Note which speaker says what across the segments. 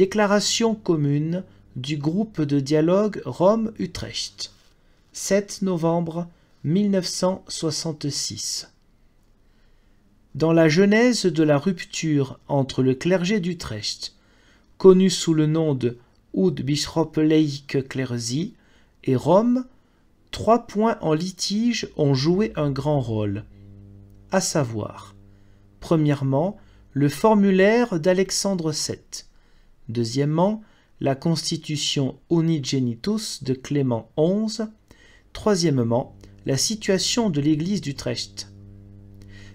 Speaker 1: Déclaration commune du groupe de dialogue Rome-Utrecht. 7 novembre 1966. Dans la genèse de la rupture entre le clergé d'Utrecht, connu sous le nom de Oud Bischopelijke Clerzie, et Rome, trois points en litige ont joué un grand rôle, à savoir, premièrement, le formulaire d'Alexandre VII, deuxièmement, la constitution Unigenitus de Clément XI, troisièmement, la situation de l'église d'Utrecht.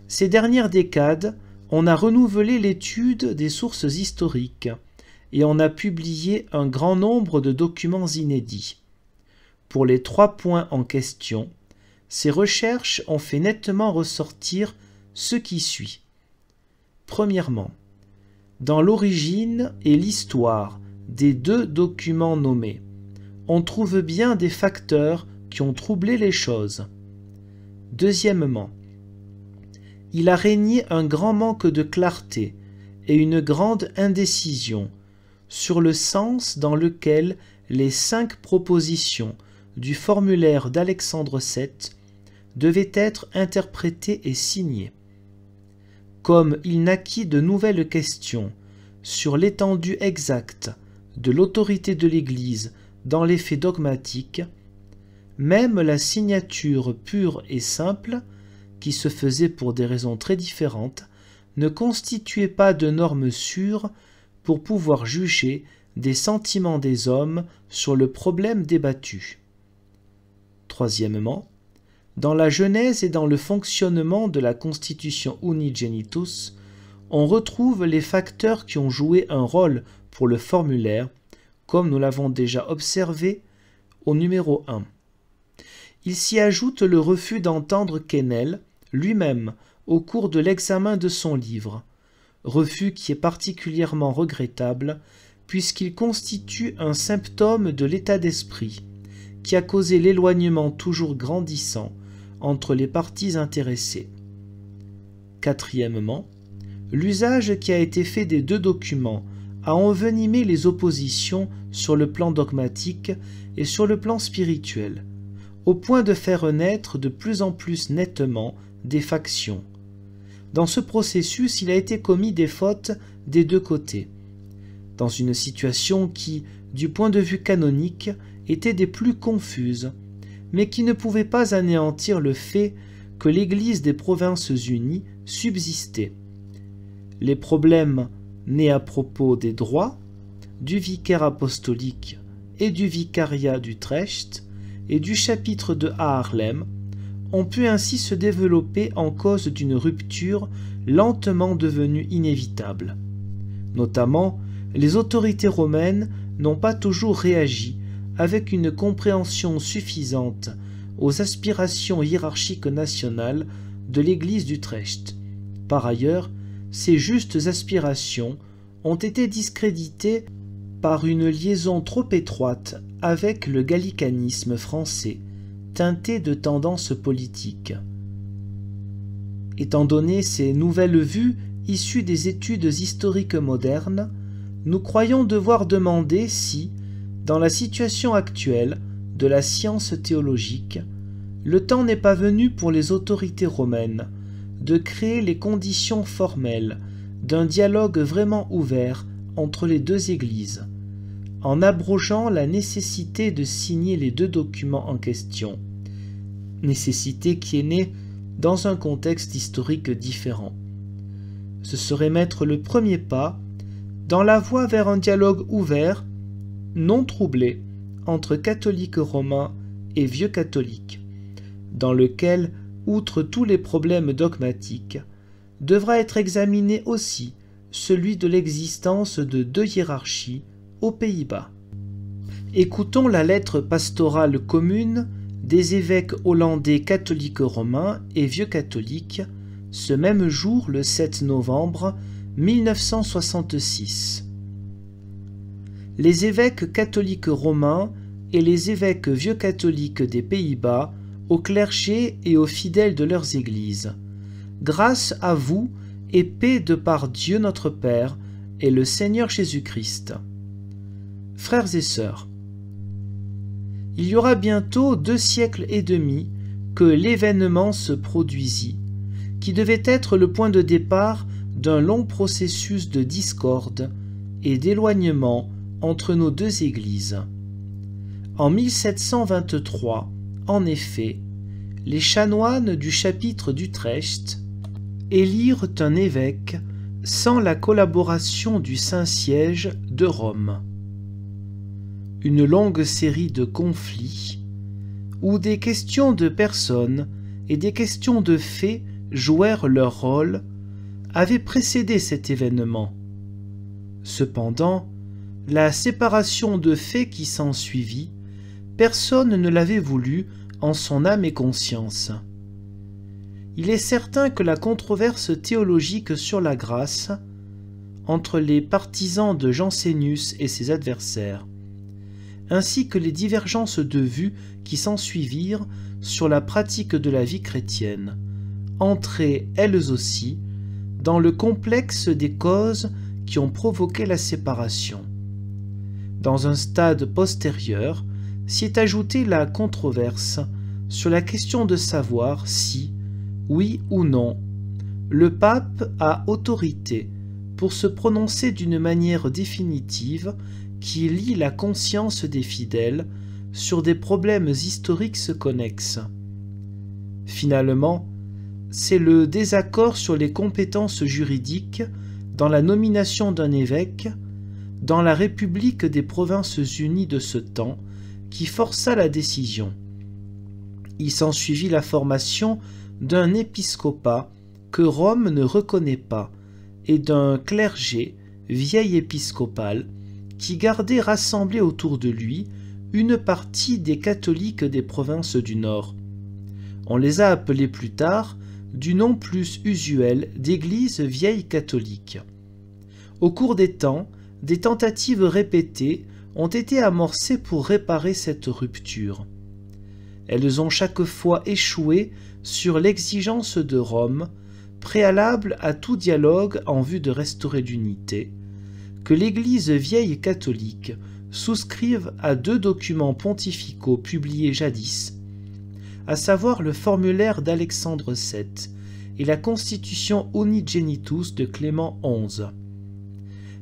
Speaker 1: Ces dernières décades, on a renouvelé l'étude des sources historiques et on a publié un grand nombre de documents inédits. Pour les trois points en question, ces recherches ont fait nettement ressortir ce qui suit. Premièrement, dans l'origine et l'histoire des deux documents nommés, on trouve bien des facteurs qui ont troublé les choses. Deuxièmement, il a régné un grand manque de clarté et une grande indécision sur le sens dans lequel les cinq propositions du formulaire d'Alexandre VII devaient être interprétées et signées. Comme il naquit de nouvelles questions sur l'étendue exacte de l'autorité de l'Église dans les faits dogmatiques, même la signature pure et simple qui se faisait pour des raisons très différentes, ne constituait pas de normes sûres pour pouvoir juger des sentiments des hommes sur le problème débattu. Troisièmement, dans la genèse et dans le fonctionnement de la constitution Unigenitus, on retrouve les facteurs qui ont joué un rôle pour le formulaire, comme nous l'avons déjà observé au numéro 1. Il s'y ajoute le refus d'entendre Quesnel, lui-même au cours de l'examen de son livre, refus qui est particulièrement regrettable puisqu'il constitue un symptôme de l'état d'esprit qui a causé l'éloignement toujours grandissant entre les parties intéressées. Quatrièmement, l'usage qui a été fait des deux documents a envenimé les oppositions sur le plan dogmatique et sur le plan spirituel, au point de faire naître de plus en plus nettement des factions. Dans ce processus, il a été commis des fautes des deux côtés, dans une situation qui, du point de vue canonique, était des plus confuses, mais qui ne pouvait pas anéantir le fait que l'Église des Provinces unies subsistait. Les problèmes nés à propos des droits, du vicaire apostolique et du vicariat d'Utrecht et du chapitre de Haarlem ont pu ainsi se développer en cause d'une rupture lentement devenue inévitable. Notamment, les autorités romaines n'ont pas toujours réagi avec une compréhension suffisante aux aspirations hiérarchiques nationales de l'Église d'Utrecht. Par ailleurs, ces justes aspirations ont été discréditées par une liaison trop étroite avec le gallicanisme français teinté de tendances politiques. Étant donné ces nouvelles vues issues des études historiques modernes, nous croyons devoir demander si, dans la situation actuelle de la science théologique, le temps n'est pas venu pour les autorités romaines de créer les conditions formelles d'un dialogue vraiment ouvert entre les deux Églises, en abrogeant la nécessité de signer les deux documents en question, nécessité qui est née dans un contexte historique différent. Ce serait mettre le premier pas dans la voie vers un dialogue ouvert, non troublé, entre catholiques romains et vieux catholiques, dans lequel, outre tous les problèmes dogmatiques, devra être examiné aussi celui de l'existence de deux hiérarchies aux Pays-Bas. Écoutons la lettre pastorale commune des évêques hollandais catholiques romains et vieux catholiques ce même jour, le 7 novembre 1966. Les évêques catholiques romains et les évêques vieux catholiques des Pays-Bas, au clergé et aux fidèles de leurs églises. Grâce à vous et paix de par Dieu notre Père et le Seigneur Jésus-Christ. Frères et sœurs, il y aura bientôt deux siècles et demi que l'événement se produisit, qui devait être le point de départ d'un long processus de discorde et d'éloignement entre nos deux églises. En 1723, en effet, les chanoines du chapitre d'Utrecht élirent un évêque sans la collaboration du Saint-Siège de Rome. Une longue série de conflits où des questions de personnes et des questions de faits jouèrent leur rôle avait précédé cet événement. Cependant, la séparation de faits qui s'ensuivit, personne ne l'avait voulu en son âme et conscience. Il est certain que la controverse théologique sur la grâce, entre les partisans de Jansénus et ses adversaires, ainsi que les divergences de vues qui s'ensuivirent sur la pratique de la vie chrétienne, entraient elles aussi dans le complexe des causes qui ont provoqué la séparation. Dans un stade postérieur, s'y est ajoutée la controverse sur la question de savoir si, oui ou non, le pape a autorité pour se prononcer d'une manière définitive qui lie la conscience des fidèles sur des problèmes historiques connexes. Finalement, c'est le désaccord sur les compétences juridiques dans la nomination d'un évêque dans la République des Provinces unies de ce temps qui força la décision. Il s'ensuivit la formation d'un épiscopat que Rome ne reconnaît pas et d'un clergé, vieil épiscopal, qui gardait rassemblé autour de lui une partie des catholiques des provinces du Nord. On les a appelés plus tard du nom plus usuel d'église vieille catholique. Au cours des temps, des tentatives répétées ont été amorcées pour réparer cette rupture. Elles ont chaque fois échoué sur l'exigence de Rome, préalable à tout dialogue en vue de restaurer l'unité, que l'Église vieille catholique souscrive à deux documents pontificaux publiés jadis à savoir le formulaire d'Alexandre VII et la Constitution Unigenitus de Clément XI.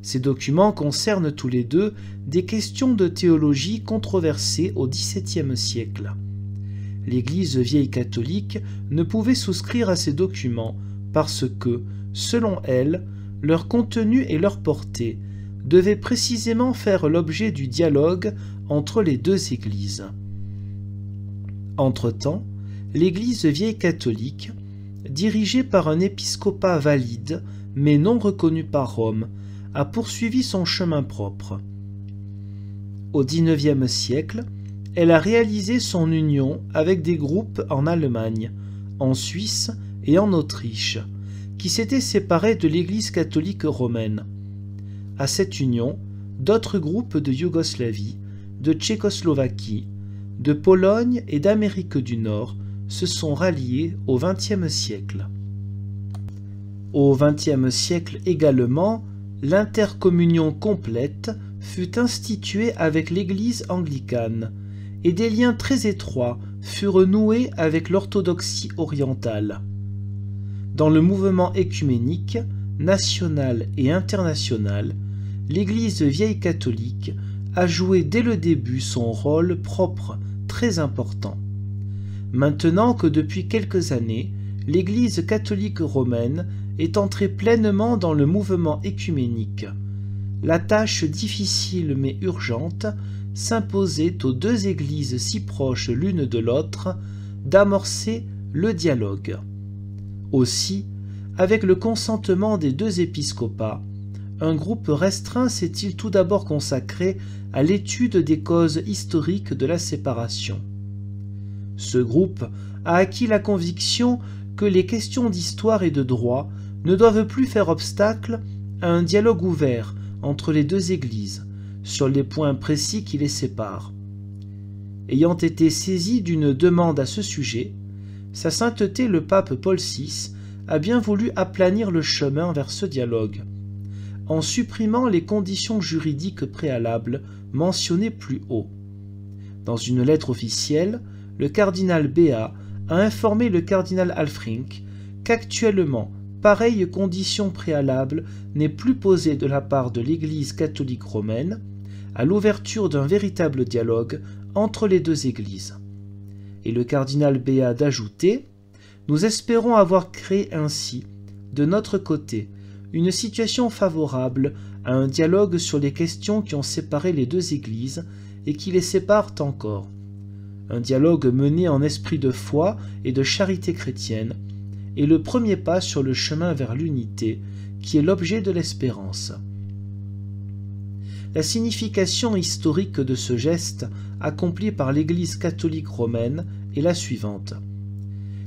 Speaker 1: Ces documents concernent tous les deux des questions de théologie controversées au XVIIe siècle. L'Église vieille catholique ne pouvait souscrire à ces documents parce que, selon elle, leur contenu et leur portée devaient précisément faire l'objet du dialogue entre les deux Églises. Entre-temps, l'Église vieille catholique, dirigée par un épiscopat valide mais non reconnu par Rome, a poursuivi son chemin propre. Au XIXe siècle, elle a réalisé son union avec des groupes en Allemagne, en Suisse et en Autriche, qui s'étaient séparés de l'Église catholique romaine. À cette union, d'autres groupes de Yougoslavie, de Tchécoslovaquie, de Pologne et d'Amérique du Nord se sont ralliés au XXe siècle. Au XXe siècle également, l'intercommunion complète fut instituée avec l'Église anglicane, et des liens très étroits furent noués avec l'orthodoxie orientale. Dans le mouvement écuménique, national et international, l'Église vieille catholique a joué dès le début son rôle propre très important. Maintenant que depuis quelques années, l'Église catholique romaine est entrée pleinement dans le mouvement écuménique, la tâche difficile mais urgente s'imposait aux deux Églises si proches l'une de l'autre d'amorcer le dialogue. Aussi, avec le consentement des deux épiscopats, un groupe restreint s'est-il tout d'abord consacré à l'étude des causes historiques de la séparation. Ce groupe a acquis la conviction que les questions d'histoire et de droit ne doivent plus faire obstacle à un dialogue ouvert entre les deux Églises sur les points précis qui les séparent. Ayant été saisi d'une demande à ce sujet, Sa sainteté le pape Paul VI a bien voulu aplanir le chemin vers ce dialogue en supprimant les conditions juridiques préalables mentionnées plus haut. Dans une lettre officielle, le cardinal Béat a informé le cardinal Alfrink qu'actuellement pareille condition préalable n'est plus posée de la part de l'Église catholique romaine à l'ouverture d'un véritable dialogue entre les deux Églises. Et le cardinal Béat d'ajouter Nous espérons avoir créé ainsi, de notre côté, une situation favorable à un dialogue sur les questions qui ont séparé les deux Églises et qui les séparent encore. Un dialogue mené en esprit de foi et de charité chrétienne est le premier pas sur le chemin vers l'unité qui est l'objet de l'espérance. La signification historique de ce geste accompli par l'Église catholique romaine est la suivante.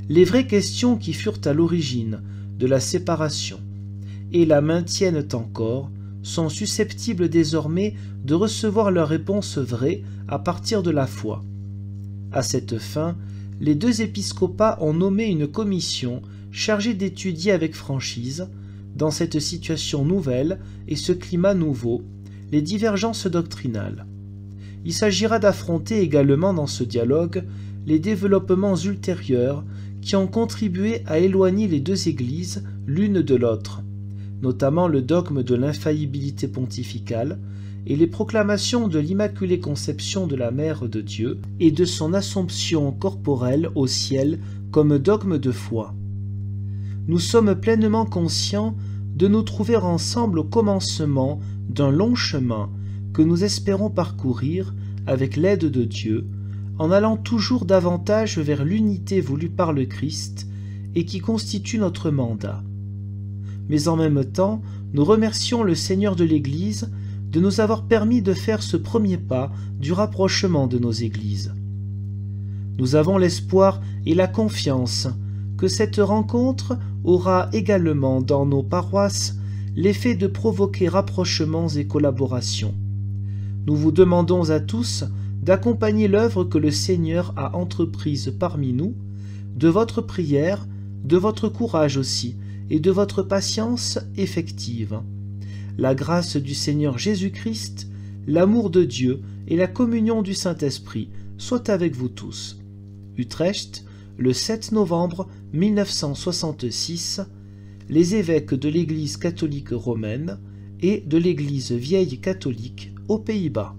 Speaker 1: Les vraies questions qui furent à l'origine de la séparation et la maintiennent encore sont susceptibles désormais de recevoir leur réponse vraie à partir de la foi. À cette fin, les deux épiscopats ont nommé une commission chargée d'étudier avec franchise, dans cette situation nouvelle et ce climat nouveau, les divergences doctrinales. Il s'agira d'affronter également dans ce dialogue les développements ultérieurs qui ont contribué à éloigner les deux Églises l'une de l'autre, notamment le dogme de l'infaillibilité pontificale et les proclamations de l'Immaculée Conception de la Mère de Dieu et de son assomption corporelle au ciel comme dogme de foi. Nous sommes pleinement conscients de nous trouver ensemble au commencement d'un long chemin que nous espérons parcourir avec l'aide de Dieu, en allant toujours davantage vers l'unité voulue par le Christ et qui constitue notre mandat. Mais en même temps, nous remercions le Seigneur de l'Église de nous avoir permis de faire ce premier pas du rapprochement de nos Églises. Nous avons l'espoir et la confiance que cette rencontre aura également dans nos paroisses l'effet de provoquer rapprochements et collaborations. Nous vous demandons à tous d'accompagner l'œuvre que le Seigneur a entreprise parmi nous, de votre prière, de votre courage aussi, et de votre patience effective. La grâce du Seigneur Jésus-Christ, l'amour de Dieu et la communion du Saint-Esprit soient avec vous tous. Utrecht, le 7 novembre 1966, les évêques de l'Église catholique romaine et de l'Église vieille catholique aux Pays-Bas.